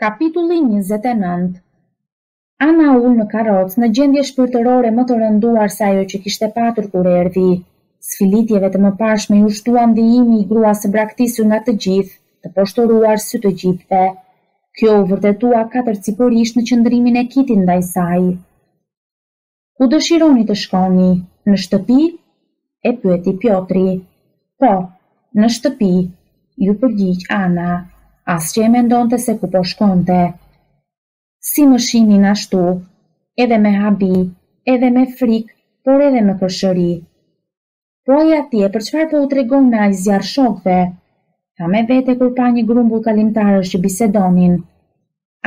Kapitulli njëzet e nëntë Ana u ul në karrocë në gjendje shpirtërore më të rënduar se ajo që kishte patur kur erdhi. Sfilitjeve të mëparshme iu shtua ndijimi i gruas së braktisur nga të gjithë, të poshtëruar në sy të gjithëve. Kjo u vërtetua katërcipërisht në qëndrimin e Kitit ndaj saj. Ku dëshironi të shkoni, në shtëpi? e pyeti Pjotri. Po, në shtëpi, iu përgjigj Ana, as që e mendonte se ku po shkonte. Si më shihnin ashtu, edhe me habi, edhe me frikë, por edhe me kërshëri. Po ai atje për çfarë po u tregon me aq zjarr shokëve? tha me vete kur pa një grumbull kalimtarësh që bisedonin.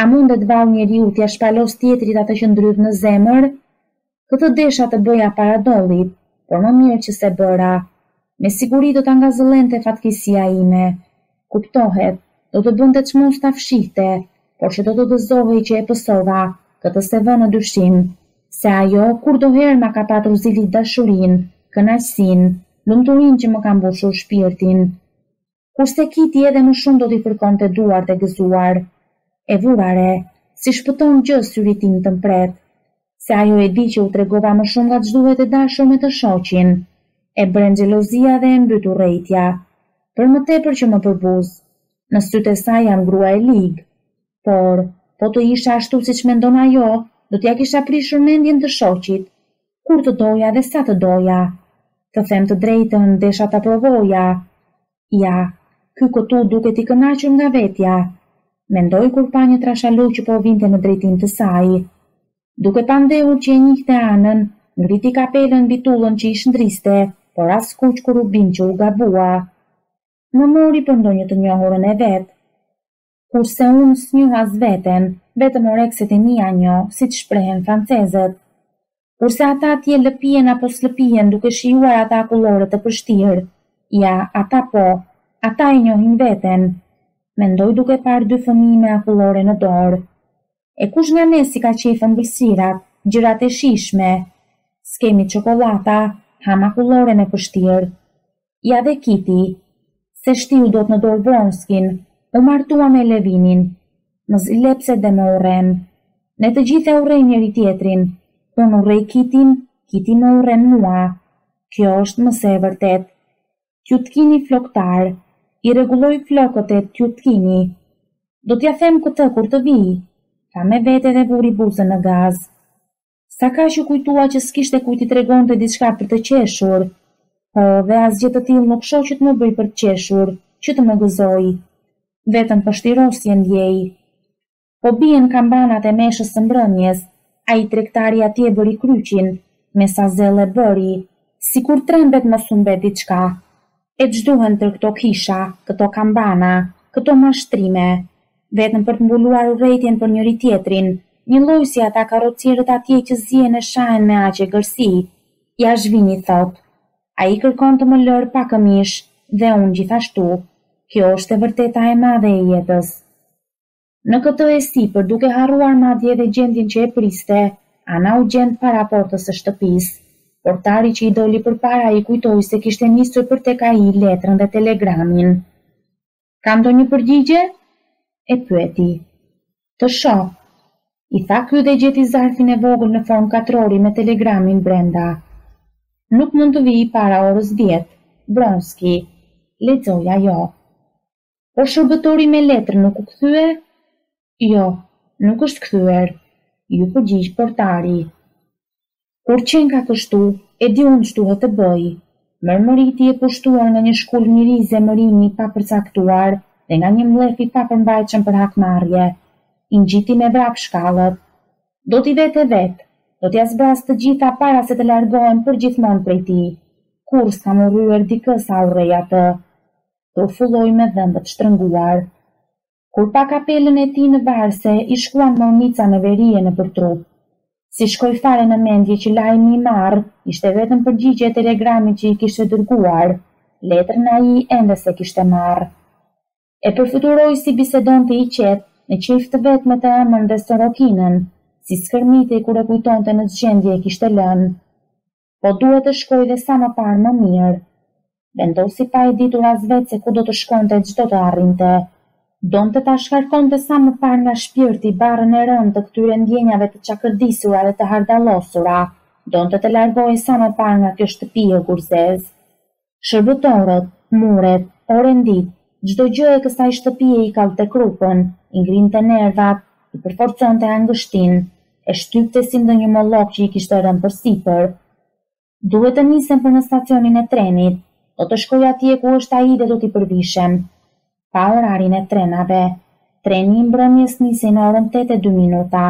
A mundet vallë njeriu t'ia shpalosë tjetrit atë që ndryn në zemër? Këtë desha të bëja para Dollit, por më mirë që s'e bëra. Me siguri do ta ngazëllente fatkeqësia ime. Kuptohet, do të bënte çmos ta fshihte, por që do të gëzohej që e pësova, këtë s'e vë në dyshim. Se ajo kurdoherë ma ka patur zili dashurinë, kënaqësinë, lumturinë që më ka mbushur shpirtin. Kurse Kiti edhe më shumë do t'i fërkonte duart e gëzuar. E vura re, s'i shpëton gjë syrit tim të mprehtë. Se ajo e di që u tregova më shumë nga ç'duhet e dashur me të shoqin. E bren xhelozia dhe e mbyt urrejtja. Për më tepër që më përbuz. Në sytë e saj jam grua e ligë. Por, po të isha ashtu siç mendon ajo, do t'ia kisha prishur mendjen të shoqit. Kur të doja dhe sa të doja. Të them të drejtën, desha ta provoja. Ja, ky këtu duket i kënaqur nga vetja, mendoi kur pa një trashaluq që po vinte në drejtim të saj. Duke pandehur që e njihte Anën, ngriti kapelën mbi tullën që i shndriste, por u skuq kur u bind që u gabua. Më mori për ndonjë të njohurën e vet. Kurse unë s'njoh as veten, vetëm orekset e mia i njoh, siç shprehen francezët. Kurse ata atje lëpihen apo s'lëpihen duke shijuar ato akullore të pështirë. Ja, ata po. Ata e njohin veten. Mendoi duke parë dy fëmijë me akullore në dorë. E kush nga ne s'i ka qejf ëmbëlsirat, gjërat e shijshme? S'kemi çokollata, hamë akulloren e pështirë. Ja dhe Kiti. S'e shtiu dot në dorë Vronskin, u martua me Levinin. Më zilepset dhe më urren. Ne të gjithë e urrejmë njëri-tjetrin. Unë urrej Kitin, Kiti më urren mua. Kjo është mëse e vërtetë. Tjutkini floktar, i rregulloi flokët e Tjutkini. Do t'ia them këtë kur të vijë, tha me vete dhe vuri buzën në gaz. Sakaq u kujtua që s'kishte kujt t'i tregonte diçka për të qeshur. Po, dhe asgjë të tillë nuk shoh që të më bëjë për të qeshur, që të më gëzojë. Vetëm pështirosje ndjej. Po bien kambanat e meshës së mbrëmjes, ai tregtari atje bëri kryqin, me sa zell e bëri, sikur trembet mos humbet diçka. E ç'duhen tërë këto kisha, këto kambana, këto mashtrime? Vetëm për të mbuluar urrejtjen për njëri-tjetrin, njëlloj si ata karrocierët atje që zihen e shahen me aq egërsi. Jashvini thotë, Ai kërkon të më lërë pa këmishë dhe unë gjithashtu. Kjo është e vërteta e madhe e jetës. Në këtë e sipër, duke harruar madje edhe gjendjen që e priste, Ana u gjend para portës së shtëpisë. Portari që i doli përpara i kujtoi se kishte nisur për tek ai letrën dhe telegramin. Ka ndonjë përgjigje? e pyeti. Të shoh, i tha ky dhe gjeti zarfin e vogël në formë katrori me telegramin brenda. Nuk mund të vij para orës dhjetë. Vronski. Lexoi ajo. Por shërbëtori me letër nuk u kthye? Jo, nuk është kthyer, iu përgjigj portari. Kur qenka kështu, e di unë ç'duhet të bëj. Mërmëriti e pushtuar nga një shkulm i ri zemërimi i papërcaktuar dhe nga një mllef i papërmbajtshëm për hakmarrje, i ngjiti me vrap shkallët. Do t'i vete vetë, do t'ia zbraz të gjitha para se të largohem përgjithmonë prej tij. Kurrë s'kam urryer dikë sa urrej atë. Turfulloi me dhëmbët shtrënguar. Kur pa kapelën e tij në varse, i shkuan mornica neverie nëpër trup. S'i shkoi fare në mendje që lajmi i marrë, ishte vetëm përgjigje e telegramit që i kishte dërguar. Letrën ai ende s'e kishte marrë. E përfytyroi si bisedonte i qetë, në qejf të vet me të ëmën dhe Sorokinën. Si skërmitej kur e kujtonte në ç'gjendje e kishte lënë. Po duhet të shkoj dhe sa më parë më mirë. Vendosi pa e ditur as vetë se ku do të shkonte e ç'do të arrinte. Donte ta shkarkonte sa më parë nga shpirti barrën e rëndë të këtyre ndjenjave të çakërdisura dhe të hardallosura. Donte të largohej sa më parë nga kjo shtëpi ogurzezë. Shërbëtorët, muret, orenditë, çdo gjë e kësaj shtëpie i kallte krupën, i ngrinte nervat, i përforconte angështinë, e shtypte si ndonjë mollok që i kishte rënë përsipër. Duhet të nisem për në stacionin e trenit. Do të shkoj atje ku është ai dhe do t'i përvishem. Pa orarin e trenave. Treni i mbrëmjes nisej në orën tetë e dy minuta.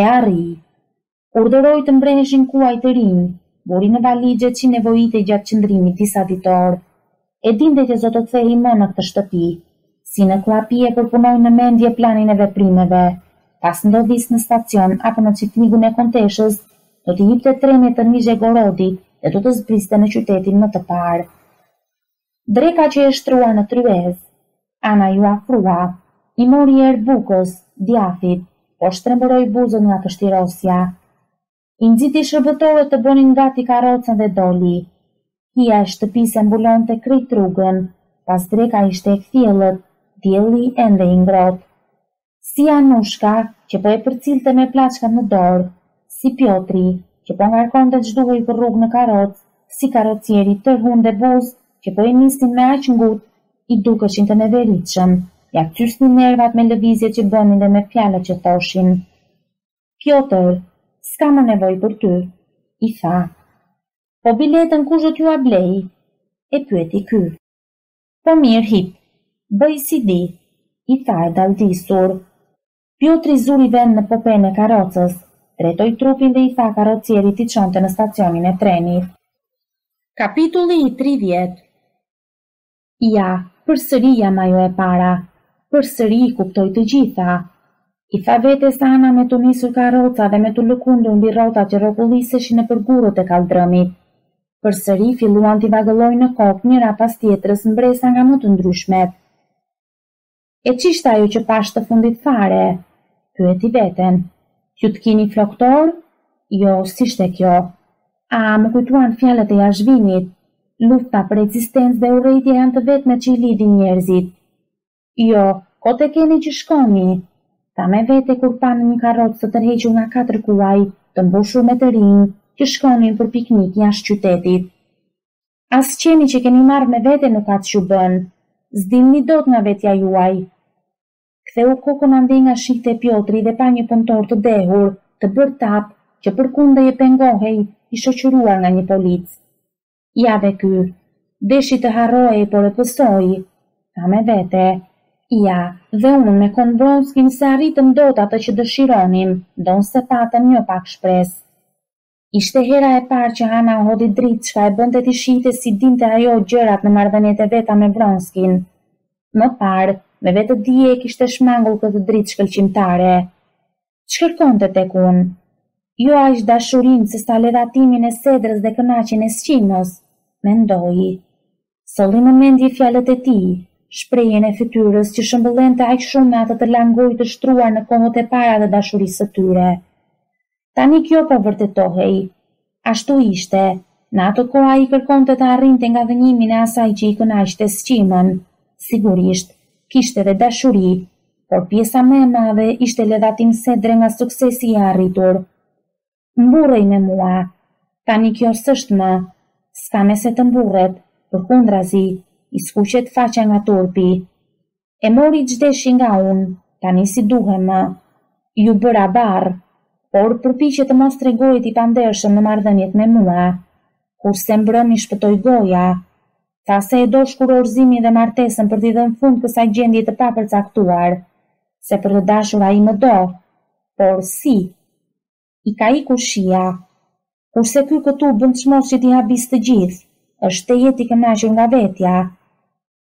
E arrij. Urdhëroi të mbreheshin kuaj të rinj, vuri në valixhe ç'i nevojitej gjatë qëndrimit disaditor. E dinte që s'do të kthehej më në këtë shtëpi. Si në kllapi e përpunoi në mendje planin e veprimeve. Pas ndodhisë në stacion apo në çifligun e Konteshës, do t'i hipte trenit të Nizhegorodit dhe do të zbriste në qytetin më të parë. Dreka qe shtruar në tryezë, Ana iu afrua, i mori erë bukës, djathit, po shtrembëroi buzët nga pështirosja. I nxiti shërbëtorët të bënin gati karrocën dhe doli. Hija e shtëpisë e mbulonte krejt rrugën, pasdreka ishte e kthjellët, dielli ende i ngrohtë. si Anushka që po e përcillte me plaçkat në dorë, si Pjotri që po ngarkonte ç'duhej për rrugë në karrocë, si karrocieri tërë hundë e buzë që po i nisnin me aq ngut, i dukeshin të neveritshëm, ia cysnin nervat me lëvizjet që bënin dhe me fjalët që thoshin. Pjotër, s'ka më nevojë për ty, i tha. Po biletën kush do t'jua blejë? e pyeti ky. Po mirë hip, bëj si di, i tha e dalldisur. Pjotri zuri vend në poponë e karrocës, drejtoi trupin dhe i tha karrocierit t'i çonte në stacionin e trenit. Kapitulli i tridhjetë Ja, përsëri jam ajo e para, përsëri i kuptoj të gjitha! i tha vetes Ana me t'u nisur karroca dhe me t'u lëkundur mbi rrotat që rrokulliseshin nëpër gurët e kalldrëmit. Përsëri filluan t'i vagëllojnë në kokë njëra pas tjetrës mbresa nga më të ndryshmet. E ç'ishte ajo që pashë të fundit fare? pyeti veten. Tjutkini floktor? Jo, s'ishte kjo. A, m'u kujtuan fjalët e Jashvinit, Lufta për ekzistencë dhe urrejtja janë të vetmet që i lidhin njerëzit. Jo, kot e keni që shkoni! tha me vete kur pa një karrocë të tërhequr nga katër kuaj, të mbushur me të rinj, që shkonin për piknik jashtë qytetit. As qeni që keni marrë me vete nuk ka ç'ju bën. S'dilni dot nga vetja juaj! Ktheu kokën andej nga shihte Pjotri dhe pa një punëtor të dehur, të bërë tapë, që përkundej e pengohej, i shoqëruar nga një polic. Ja dhe ky. Deshi të harrohej, por e pësoi. Tha me vete, Ja, dhe unë me kont Vronskin s'e arritëm dot atë që dëshironim, ndonëse patëm jo pak shpresë. Ishte hera e parë që Ana hodhi dritë çka e bënte t'i shihte si dinte ajo gjërat në marrëdhëniet e veta me Vronskin. Më parë, me vetëdije e kishte shmangur këtë dritë shkëlqimtare. Ç'kërkonte tek unë? Jo aq dashurinë se sa ledhatimin e sedrës dhe kënaqjen e sqimës, mendoi. Solli në mendje fjalët e tij, shprehjen e fytyrës që shëmbëllente aq shumë me atë të langorit të shtruar në kohët e para të dashurisë së tyre. Tani kjo po vërtetohej. Ashtu ishte. Në atë kohë ai kërkonte të arrinte ngadhënjimin e asaj që i kënaqte sqimën. Sigurisht, kishte dhe dashuri, por pjesa më e madhe ishte ledhatim sedre nga suksesi i arritur. Mburrej me mua. Tani kjo s'është më. S'ka me se të mburret, përkundrazi, i skuqet faqja nga turpi. E mori ç'deshi nga unë, tani s'i duhem më. Iu bëra barrë. Por përpiqet të mos tregohet i pandershëm në marrëdhëniet me mua. Kurse mbrëmë i shpëtoi goja. Tha se e do shkurorëzimin dhe martesën për t'i dhënë fund kësaj gjendje të papërcaktuar. Se për të dashur ai më do. Por si? I ka ikur shija. Kurse ky këtu bën çmos që t'i habisë të gjithë. Është tejet i kënaqur nga vetja.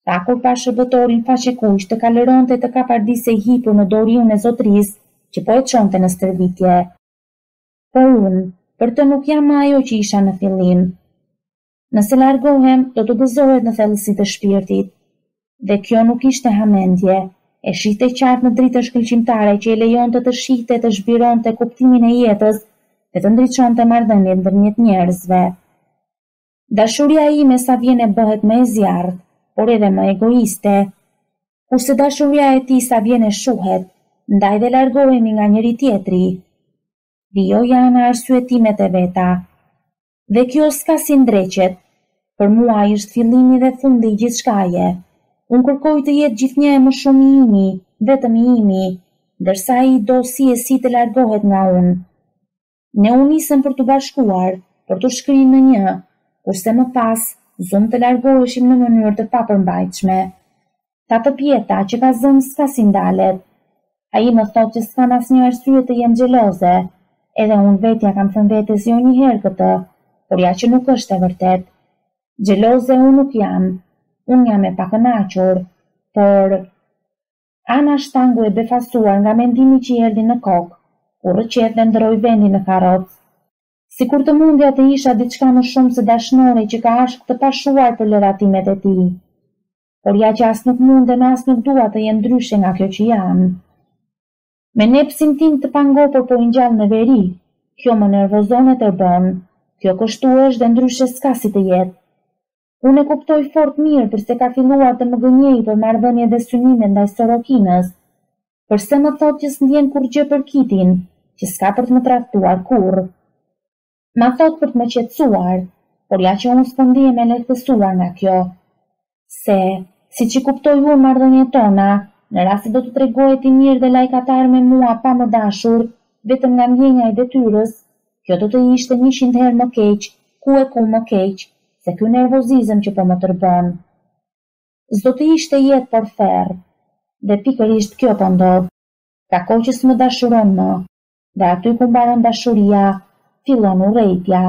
Tha kur pa shërbëtorin faqekuq të kalëronte të kapardisej hipur në doriun e zotërisë që po e çonte në stërvitje. Por unë për të nuk jam më ajo që isha në fillim. Nëse largohem, do të gëzohet në thellësi të shpirtit. Dhe kjo nuk ishte hamendje. E shihte qartë në dritën shkëlqimtare që i lejonte të shihte e të zhbironte kuptimin e jetës dhe të ndriçonte marrëdhëniet ndërmjet njerëzve. Dashuria ime sa vjen e bëhet më e zjarrtë, por edhe më egoiste. Kurse dashuria e tij sa vjen e shuhet, ndaj dhe largohemi nga njëri-tjetri. Vijoi Ana arsyetimet e veta. Dhe kjo s'ka si ndreqet. Për mua ai është fillimi dhe fundi i gjithçkaje. Unë kërkoj të jetë gjithnjë e më shumë i imi, vetëm i imi, ndërsa ai do si e si të largohet nga unë. Ne u nisëm për t'u bashkuar, për t'u shkrirë në një, kurse më pas, zumë të largoheshim në mënyrë të papërmbajtshme. Tatëpjeta që ka zënë s'ka si ndalet. Ai më thotë që s'kam asnjë arsye të jem xheloze. Edhe unë vetë ia kam thënë vetes jo një herë këtë, por ja që nuk është e vërtetë. Xheloze unë nuk jam. Unë jam e pakënaqur. Por Ana shtangu e befasuar nga mendimi që i erdhi në kokë, u rrëqeth dhe ndërroi vendin në karrocë. Sikur të mundja të isha diçka më shumë se dashnore që ka ashk të pashuar për ledhatimet e tij. por ja që as nuk mundem as nuk dua të jem ndryshe nga kjo që jam. Me nepsin tim të pangopur po i ngjall neveri, kjo më nervozon e tërbon, kjo kështu është dhe ndryshe s'ka si të jetë. Unë e kuptoj fort mirë përse ka filluar të më gënjejë për marrëdhëniet dhe synimet ndaj Sorokinës, përse më thotë që s'ndjen kurrgjë për Kitin, që s'ka për të më tradhtuar kurrë. Ma thotë për të më qetësuar, por ja që unë s'po ndihem e lehtësuar nga kjo. Se, siç i kuptoj unë marrëdhëniet tona, në rast se do të tregohet i mirë dhe lajkatar me mua pa më dashur, vetëm nga ndjenja e detyrës, kjo do të ishte njëqind herë më keq, ku e ku më keq, se ky nervozizëm që po më tërbon. S'do të ishte jetë por ferr. Dhe pikërisht kjo po ndodh. Ka kohë që s'më dashuron më. dhe aty ku mbaron dashuria, fillon urrejtja.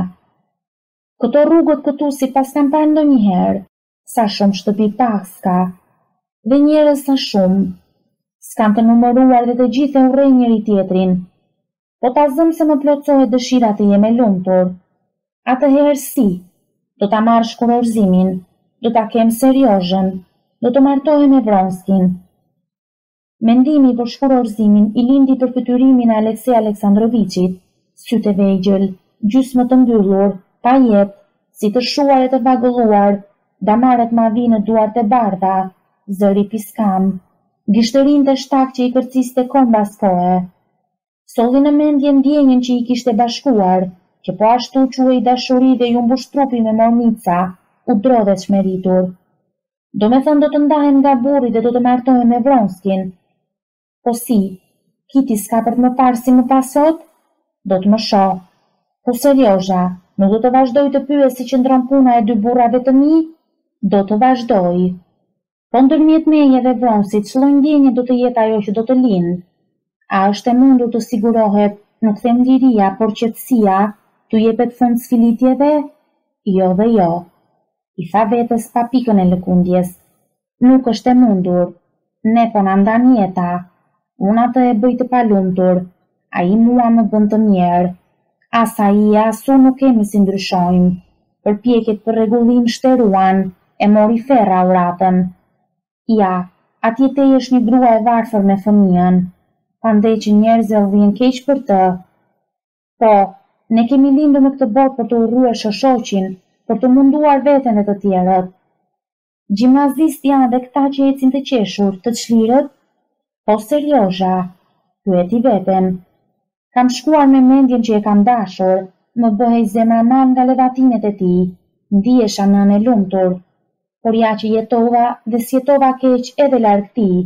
Këto rrugët këtu s'i paskam parë ndonjëherë, sa shumë shtëpi paska, dhe njerëz sa shumë, s'kanë të numëruar dhe të gjithë e urrejnë njëri tjetrin. Po ta zëmë se më plotësohet dëshira të jem e lumtur. Atëherë si? Do ta marr shkurorëzimin, do ta kem Seriozhën, do të martohem me Vronskin. Mendimi për shkurorëzimin i lindi përfytyrimin e Aleksej Aleksandroviçit, sytë e vegjël, gjysmë të mbyllur, pa jetë, si të shuar e të vagulluar, damarët mavi në duart e bardha, zëri piskan. Gishtërinjtë eshtakë që i kërciste kohë pas kohe. Solli në mendje ndjenjën që i kishte bashkuar, që po ashtu quhej dashuri dhe iu mbush trupi me mornica, u drodh e çmeritur. Domethënë do të ndahem nga burri dhe do të martohem me Vronskin. Po si? Kiti s'ka për të më parë si më pa sot? Do të më shohë. Po Serjozha, nuk do të vazhdojë të pyesë si qëndron puna e dy burrave të mi? Do të vazhdojë. Po ndërmjet meje dhe Vronskit ç'lloj ndjenje do të jetë ajo që do të lindë? A është e mundur të sigurohet, nuk them liria, por qetësia, t'u jepet fund sfilitjeve? Jo dhe jo. I tha vetes pa pikën e lëkundjes. Nuk është e mundur. Ne po na ndan jeta. Unë atë e bëj të palumtur, ai mua më bën të mjerë. As ai e as unë nuk kemi si ndryshojmë. Përpjekjet për rregullim shteruan, e mori ferra uratën. Ja, atje tej është një grua e varfër me fëmijën. Pandeh që njerëzve u vjen keq për të. Po, ne kemi lindur në këtë botë për të urryer shoshoshin, për të munduar veten dhe të tjerët. Gjimnazistë janë dhe këta që ecin të qeshur, të çlirët? Po Serjozha? pyeti veten. Kam shkuar me mendjen që e kam dashur, më bëhej zemra mal nga ledhatimet e tij, ndihesha nënë e lumtur. Por ja që jetova dhe s'jetova keq edhe larg tij.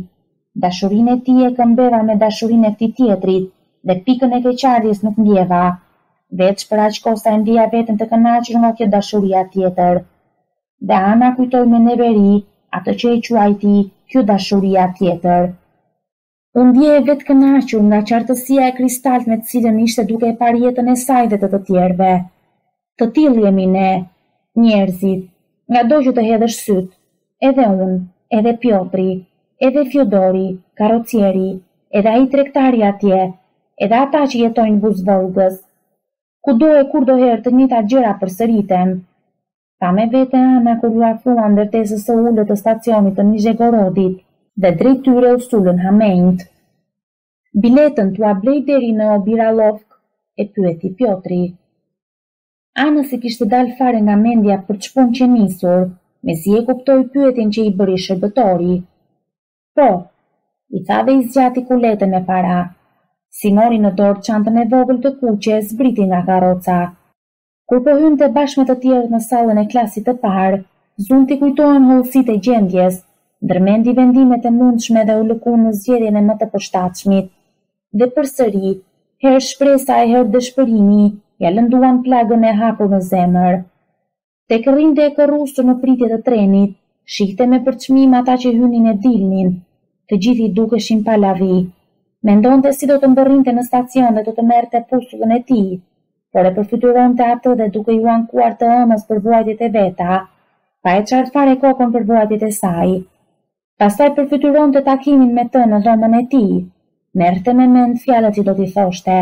Dashurinë e tij e këmbeva me dashurinë e këtij tjetrit dhe pikën e keqardhjes nuk ndjeva. Veç për aq kohë sa e ndjeja veten të kënaqur nga kjo dashuria tjetër. dhe Ana kujtoi me neveri atë që e quajti kjo dashuria tjetër. U ndje e vetëkënaqur nga qartësia e kristaltë me të cilën ishte duke e parë jetën e saj dhe të të tjerëve. Të tillë jemi ne, njerëzit, ngado që të hedhësh sytë, edhe unë, edhe Pjotri, edhe Fjodori, karrocieri, edhe ai tregtari atje, edhe ata që jetojnë buzë Vollgës. Kudo e kurdoherë të njëjtat gjëra përsëriten. Tha me vete Ana kur iu afruan ndërtesës së ulët të stacionit të Nizhegorodit. Dhe drejt tyre u sulën hamejtë. Biletën t'ua blej deri në Obirallovk? e pyeti Pjotri. Anës i kishte dalë fare nga mendja për ç'punë qe nisur, mezi e kuptoi pyetjen që i bëri shërbëtori. Po, i tha dhe i zgjati kuletën me para. Si mori në dorë çantën e vogël të kuqe zbriti nga karroca. Kur po hynte bashkë me të tjerët në sallën e klasit të parë, zunë t'i kujtoheshin hollësitë e gjendjes, ndërmendi vendimet e mundshme dhe u lëkund në zgjedhjen e më të përshtatshmit. Dhe përsëri, herë shpresa e herë dëshpërimi ia lënduan plagën e hapur në zemër. Tek rrinte e kërrustur në pritje të trenit, shihte me përçmim ata që hynin e dilnin. Të gjithë i dukeshin palavi. Mendonte si do të mbërrinte në stacion dhe do të merrte pusullën e tij. por e përfytyronte atë dhe duke iu ankuar të ëmës për vuajtjet e veta, pa e çarë fare kokën për vuajtjet e saj. Pastaj përfytyronte takimin me të në dhomën e tij. Merrte me mend fjalët që do t'i thoshte.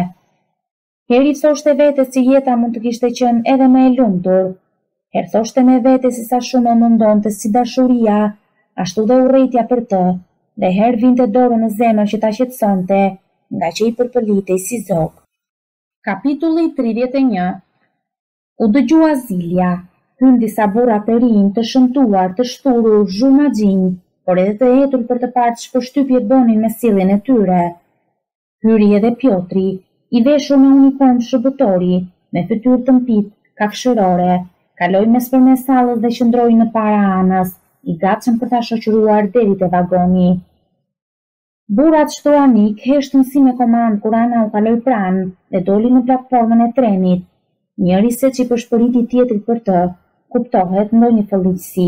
Herë i thoshte vetes që jeta mund të kishte qenë edhe më e lumtur. Herë thoshte me vete se sa shumë e mundonte si dashuria, ashtu dhe urrejtja për të, dhe herë vinte dorën në zemër që ta qetësonte, ngaqë i përpëlitej si zog. Kapitulli tridhjetë e një U dëgjua zilja. Hynë disa burra të rinj, të shëmtuar, të shthurur, zhurmaxhinj, por edhe të etur për të parë ç'përshtypje bënin me sjelljen e tyre. Hyri edhe Pjotri, i veshur me uniformë shërbëtori, me fytyrë të mpitë, kafshërore. Kaloi mespërmes sallës dhe qëndroi përpara Anës, i gatshëm për ta shoqëruar deri te vagoni. Burrat shtoanikë heshtën si me komandë kur Ana u kaloi pranë dhe doli në platformën e trenit. Njëri seç i pëshpëriti tjetrit për të, kuptohet, ndonjë fëlliqësi.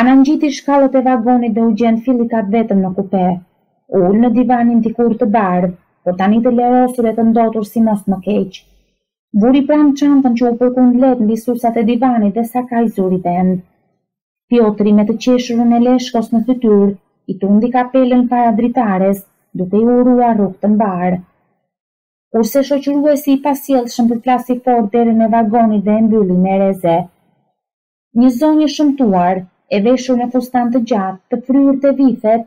Ana ngjiti shkallët e vagonit dhe u gjend fillikat vetëm në kupe. U ul në divanin dikur të bardhë, por tani të lerosur e të ndotur si mos më keq. Vuri pranë çantën që u përkund lehtë mbi sustat e divanit dhe sakaj zuri vend. Pjotri me të qeshurën e Leshkos në fytyrë, i tundi kapelën para dritares, duke i uruar rrugë të mbarë. Kurse shoqëruesi i pasjellshëm përplasi fort derën e vagonit dhe e mbylli me reze. Një zonjë e shëmtuar, e veshur me fustan të gjatë, të fryrë te vithet,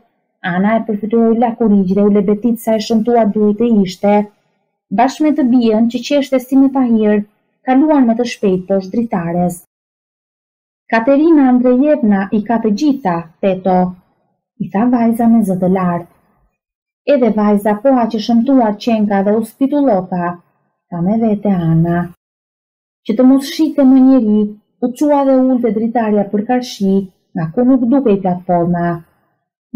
Ana e përfytyroi lakuriq dhe u lebetit sa e shëmtuar duhej të ishte. Bashkë me të bijën, që qeshte si me pahir, kaluan me të shpejtë poshtë dritares. Katerina Andrejevna i ka të gjitha, Peto, i tha vajza me zë të lartë. Edhe vajza po aq e shëmtuar qenka dhe u spitulloka, tha me vete Ana. Që të mos shihte më njeri, u çua dhe u ul te dritarja përkarshi, nga ku nuk dukej platforma.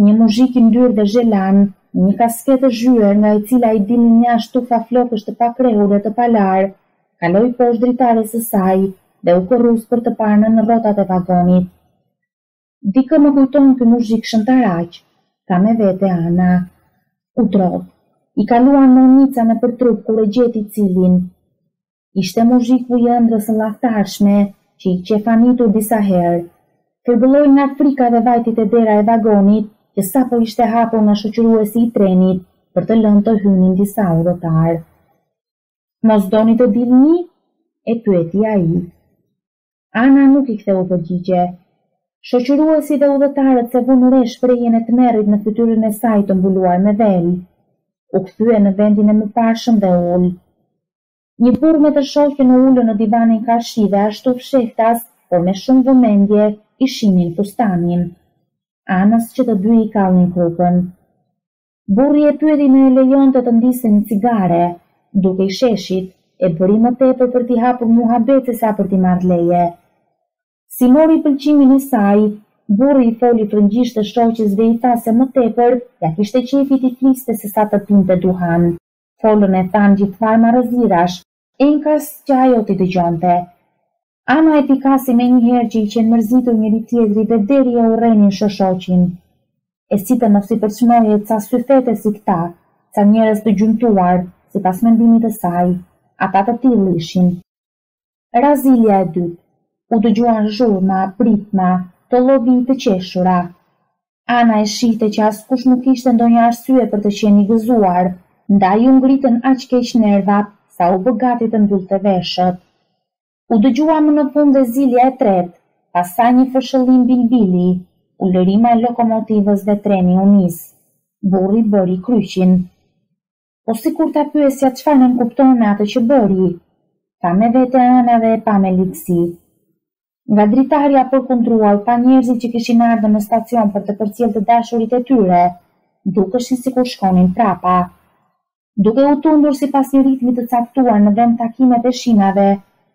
Një muzhik i ndyrë dhe zhelan, me një kasketë të zhyer nga e cila i dilnin nja shtufa flokësh të pakrehur dhe të palarë, kaloi poshtë dritares së saj dhe u kërrus për të parë nën rrotat e vagonit. Dikë më kujton ky muzhik shëmtaraq, tha me vete Ana. U drodh. I kaluan mornica nëpër trup kur e gjeti cilin. ishte muzhiku i ëndrrës së llahtarshme që i qe fanitur disa herë. Fërgëlloi nga frika dhe vajti te dera e vagonit që sapo ishte hapur nga shoqëruesi i trenit për të lënë të hynin disa udhëtarë. Mos doni të dilni? e pyeti ai. Ana nuk i ktheu përgjigje. Shoqëruesi dhe udhëtarët s'e vunë re shprehjen e tmerrit në fytyrën e saj të mbuluar me vel. U kthye në vendin e mëparshëm dhe u ul. Një burrë me të shoqen u ulën në divanin karshi dhe ashtu fshehtas, por me shumë vëmendje, i shihnin fustanin. Anës që të dy i kallnin krupën. Burri e pyeti në e lejonte të ndiste një cigare, dukej sheshit, e bëri më tepër për t'i hapur muhabet se sa për t'i marrë leje. Si mori pëlqimin e saj, burri i foli frëngjisht të shoqes dhe i tha se më tepër ia kishte qejfi t'i fliste se sa të pinte duhan. Folën e thanë gjithfarë marrëzirash, enkas që ajo t'i dëgjonte. Ana e pikasi menjëherë që i qenë mërzitur njëri-tjetrit dhe deri e urrenin shoshoqin. E si të mos i përçmoje ca syfete si këta, ca njerëz të gjymtuar, sipas mendimit të saj, ata të tillë ishin. Ra zilja e dytë, u dëgjuan zhurma, britma, tollovi, të qeshura. Ana e shihte që askush nuk kishte ndonjë arsye për të qenë i gëzuar, ndaj iu ngritën aq keq nervat sa u bë gati të mbyllte veshët. U dëgjua më në fund dhe zilja e tretë, pas saj një fërshëllim bilbili, ulërima e lokomotivës dhe treni u nis. Burri bëri kryqin. Po sikur ta pyesja çfarë nënkupton me atë që bëri? Tha me vete Ana dhe e pa me ligësi. Nga dritarja përkundruall pa njerëzit që kishin ardhur në stacion për të përcjellë të dashurit e tyre. Dukeshin sikur shkonin prapa. Duke u tundur sipas një ritmi të caktuar në vendtakimet e shinave,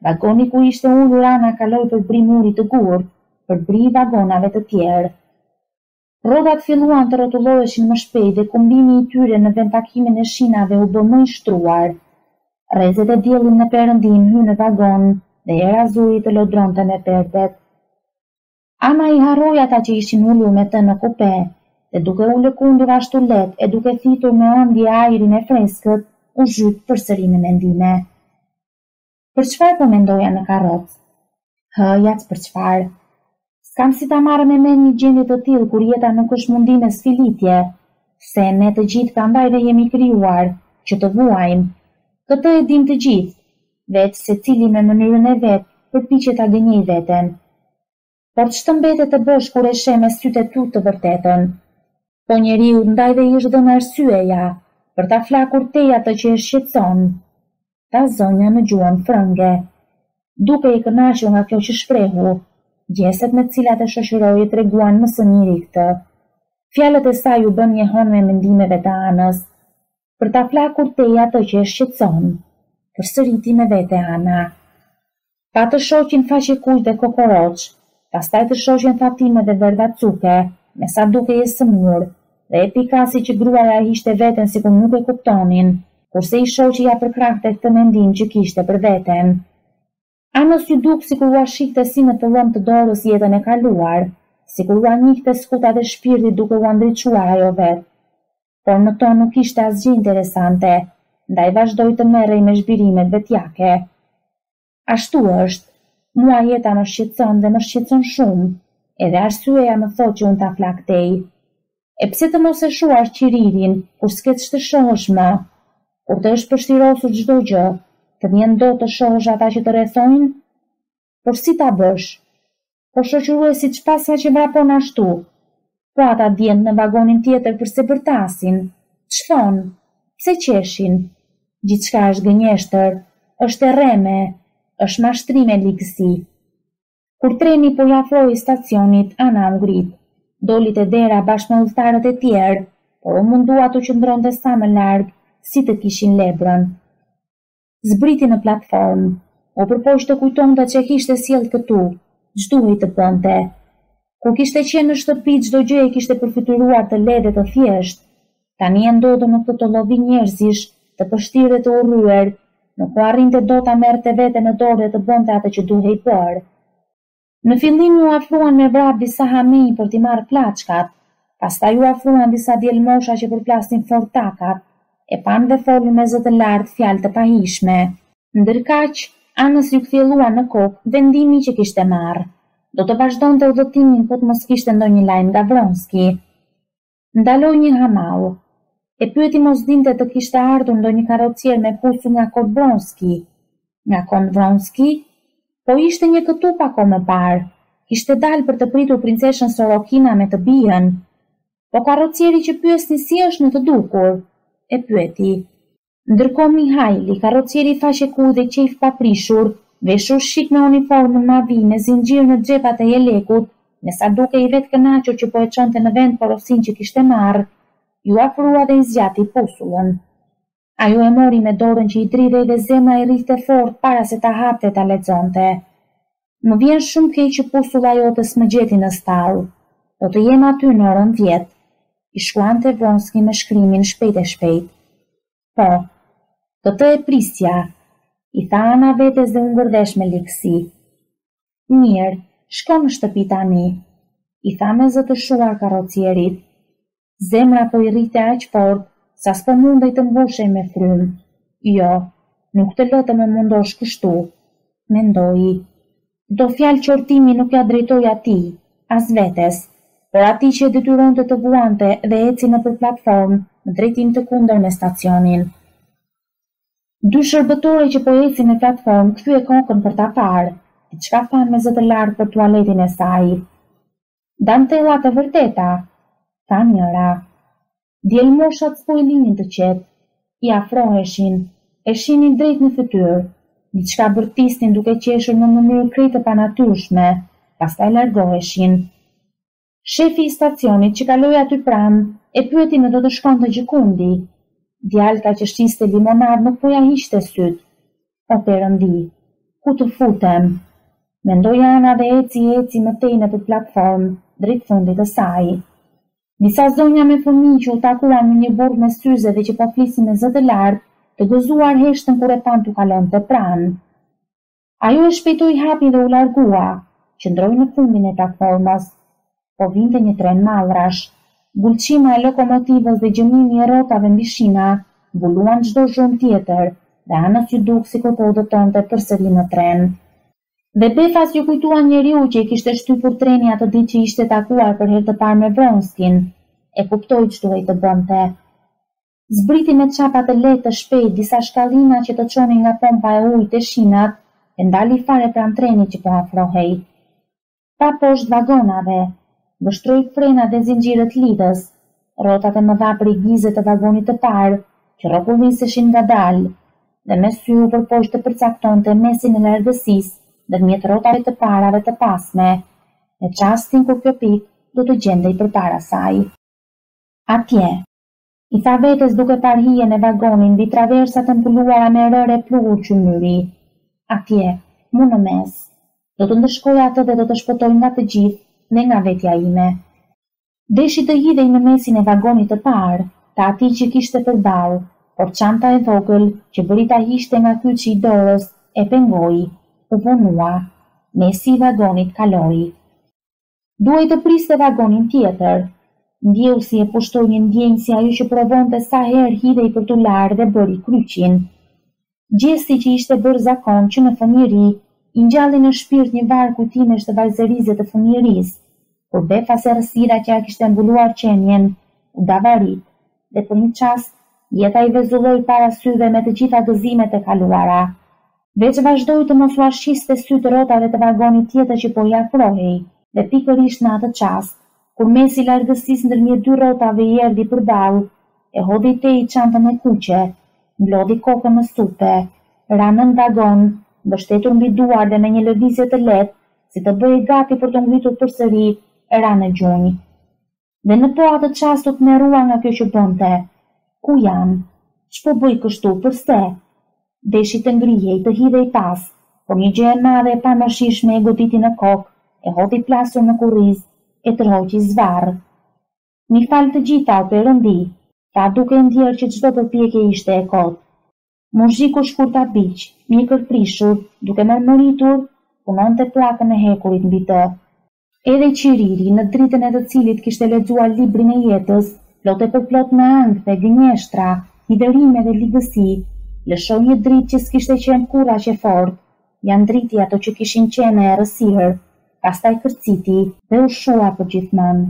vagoni ku ishte ulur Ana kaloi përbri murit të gurtë, përbri vagonave të tjerë. Rrotat filluan të rrotulloheshin më shpejt dhe kumbimi i tyre në vendtakimin e shinave u bë më i shtruar. Rrezet e diellit në perëndim hynë në vagon dhe era zuri të lodronte me perdet. Ana i harroi ata që ishin ulur me të në kupe, dhe duke u lëkundur ashtu lehtë e duke thithur me ëndje ajrin e freskët, u zhyt përsëri në mendime. Për çfarë po mendoja në karrocë? Hë, ja se për çfarë? S'kam si ta marr me mend një gjendje të tillë kur jeta nuk është mundim e sfilitje, se ne të gjithë prandaj dhe jemi krijuar, që të vuajmë. Këtë e dimë të gjithë, veç secili me mënyrën e vet përpiqet ta gënjejë veten. Por ç'të mbetet të bësh kur e sheh me sytë e tu të vërtetën? Po njeriut ndaj dhe i është dhënë arsyeja për ta flakur tej atë që e shqetëson, tha zonja në gjuhën frënge, dukej e kënaqur nga kjo që shprehu, gjestet me të cilat e shoqëroi e treguan më së miri këtë. Fjalët e saj u bënë jehonë mendimeve të Anës. Për ta flakur tej atë që e shqetëson, përsëriti me vete Ana. Pa të shoqin faqekuq dhe kokoroç, pastaj të shoqen thatime dhe verdhacuke, me sa dukej e sëmurë, dhe e pikasi që gruaja e hiqte veten sikur nuk e kuptonin, kurse i shoqi ia përkrahte këtë mendim që kishte për veten. Anës iu duk sikur ua shihte si në pëllëmbë të dorës jetën e kaluar, sikur ua njihte skutat e shpirtit duke ua ndriçuar ajo vetë? Por në to nuk kishte asgjë interesante, ndaj vazhdoi të merrej me zhbirimet vetjake. Ashtu është, mua jeta më shqetëson dhe më shqetëson shumë, edhe arsyeja më thotë që unë ta flak tej. E pse të mos e shuash qiririn kur s'ke ç'të shohësh më? Kur të është pështirosur çdo gjë, të vjen ndot të shohësh ata që të rrethojnë? Por si ta bësh? Po shoqëruesi ç'paska që vrapon ashtu? Po ata djemtë në vagonin tjetër përse bërtasin? Ç'thonë? Pse qeshin? Gjithçka është gënjeshtër, është e rreme, është mashtrim e ligësi. Kur treni po i afrohej stacionit, Ana u ngrit. Doli te dera bashkë me udhëtarët e tjerë, por u mundua t'u qëndronte sa më larg, si të kishin lebrën. Zbriti në platformë. U përpoq të kujtonte ç'e kishte sjellë këtu, ç'duhej të bënte. Kur kishte qenë në shtëpi, çdo gjë e kishte përfytyruar të lehtë dhe të thjeshtë. Tani, e ndodhur në këtë llovi njerëzish, të pështirë dhe të urryer, nuk po arrinte dot ta merrte veten në dorë dhe të bënte atë që duhej bërë. Në fillim iu afruan me vrap disa hamenj për t'i marrë plaçkat, pastaj iu afruan disa djelmosha që përplasnin fort takat, e panë dhe folën me zë të lartë fjalë të pahijshme. Ndërkaq, Anës iu kthjellua në kokë vendimi që kishte marrë. Do të vazhdonte udhëtimin po të mos kishte ndonjë lajm nga Vronski. Ndaloi një hamall. E pyeti mos dinte të kishte ardhur ndonjë karrocier me pusullë nga kont Vronski. Nga kont Vronski? Po ishte një këtu pak kohë më parë. Kishte dalë për të pritur princeshën Sorokina me të bijën. Po karrocieri që pyesni si është në të dukur? e pyeti. Ndërkohë Mihajli, karrocieri faqekuq dhe qejfpaprishur, veshur shik me uniformën mavi me zinxhir në xhepat e jelekut, me sa dukej i vetëkënaqur që po e çonte në vend porosinë që kishte marrë, iu afrua dhe i zgjati pusullën. Ajo e mori me dorën që i dridhej dhe zemra i rrihte fort para se ta hapte e ta lexonte. Më vjen shumë keq që pusulla jote s'më gjeti në stallë. Do të jem aty në orën dhjetë. I shkruante Vronski me shkrimin shpejt e shpejt. Po. Këtë e prisja, i tha Ana vetes dhe u ngërdhesh me ligësi. Mirë, shko në shtëpi tani, i tha me zë të shuar karrocierit. Zemra po i rrihte aq fort, sa s'po mundej të mbushej me frymë. Jo, nuk të lë të më mundosh kështu, mendoi. Këto fjalë qortimi nuk ia drejtoi atij, as vetes, por atij që e detyronte të vuante dhe eci nëpër platformë në drejtim të kundër me stacionin. Dy shërbëtore që po ecnin në platformë kthyen kokën për ta parë, diçka thanë me zë të lartë për tualetin e saj. Dantella të vërteta, tha njëra. Djelmoshat s'po i linin të qetë, i afroheshin, e shihnin drejt në fytyrë, diçka bërtisnin duke qeshur në mënyrë krejt të panatyrshme, pastaj largoheshin. Shefi i stacionit që kaloi aty pranë, e pyeti në do të shkonte gjëkundi. Djalka që shiste limonadë nuk po ia hiqte sytë. O Perëndi, ku të futem? mendoi Ana dhe eci, eci më tej nëpër platformë, drejt fundit të saj. Disa zonja me fëmijë që u takuan me një burrë me syze dhe që po flisin me zë të lartë, të gëzuar heshtën kur e panë t'u kalonte pranë. Ajo e shpejtoi hapin dhe u largua, qëndroi në fundin e platformës. po vinte një tren mallrash. Gulçima e lokomotivës dhe gjëmimi i rrotave mbi shina mbuluan çdo zhurmë tjetër dhe Anës iu duk sikur po udhëtonte përsëri në tren. Dhe befas iu kujtua njeriu që e kishte shtypur treni atë ditë që ishte takuar për herë të parë me Vronskin. E kuptoi ç'duhej të bënte. Zbriti me çapa të lehtë të shpejtë disa shkallina që të çonin nga pompa e ujit te shinat dhe ndali fare pranë trenit që po afrohej. pa poshtë vagonave, vështroi frenat dhe zinxhirët lidhës, rrotat e mëdha prej gize të vagonit të parë që rrokulliseshin ngadalë, dhe me sy u përpoq të përcaktonte mesin e largësisë ndërmjet rrotave të para dhe të pasme, dhe çastin kur kjo pikë do të gjendej përpara saj. Atje. i tha vetes duke parë hijen e vagonit mbi traversa të mbuluara me rërë e pluhur qymyri. Atje, mu në mes. Do të ndëshkoj atë dhe do të shpëtoj nga të gjithë dhe nga vetja ime. Deshi të hidhej në mesin e vagonit të parë, të atij që kishte përballë, por çanta e vogël, që bëri ta hiqte nga kyçi i dorës, e pengoi. U vonua. Mesi i vagonit kaloi. Duhej të priste vagonin tjetër. Ndjeu si e pushtoi një ndjenjë si ajo që provonte sa herë hidhej për t'u larë dhe bëri kryqin. Gjesti që ishte bërë zakon që në fëmijëri, i ngjalli në shpirt një varg kujtimesh të vajzërisë dhe të fëmijërisë, por befas errësira që ia kishte mbuluar qenien, u davarit, dhe për një çast, jeta i vezulloi para syve me të gjitha gëzimet e kaluara. Veç vazhdoi të mos ua shqiste sytë rrotave të vagonit tjetër që po i afrohej, dhe pikërisht në atë çast, kur mesi i largësisë ndërmjet dy rrotave i erdhi përballë, e hodhi tej çantën e kuqe, mblodhi kokën në supe, ra nën vagon, mbështetur mbi duar dhe me një lëvizje të lehtë, si të bëhej gati për t'u ngritur përsëri, ra në gjunjë. Dhe në po atë çast u tmerrua nga kjo që bënte. Ku jam? Ç'po bëj kështu? Përse? Deshi të ngrihej, të hidhej pas, por një gjë e madhe e pamëshirshme e goditi në kokë, e hodhi plasur në kurriz, e tërhoqi zvarrë. M'i fal të gjitha, o Perëndi! tha duke e ndjerë që çdo përpjekje ishte e kotë. Muzhiku shkurtabiq, mjekërprishur, duke mërmëritur, punonte pllakën e hekurit mbi të. Edhe qiriri, në dritën e të cilit kishte lexuar librin e jetës, plot e përplot me ankthe, gënjeshtra, hidhërime dhe ligësi, lëshoi një dritë që s'kishte qenë kurrë aq e fortë. Ia ndriti ato që kishin qenë në errësirë. Pastaj kërciti. Dhe u shua përgjithmonë.